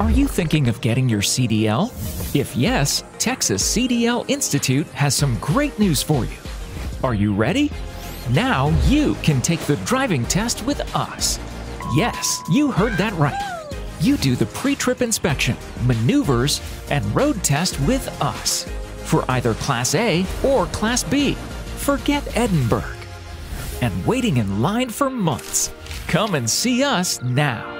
Are you thinking of getting your CDL? If yes, Texas CDL Institute has some great news for you. Are you ready? Now you can take the driving test with us. Yes, you heard that right. You do the pre trip inspection, maneuvers, and road test with us for either Class A or Class B. Forget Edinburg and waiting in line for months. Come and see us now.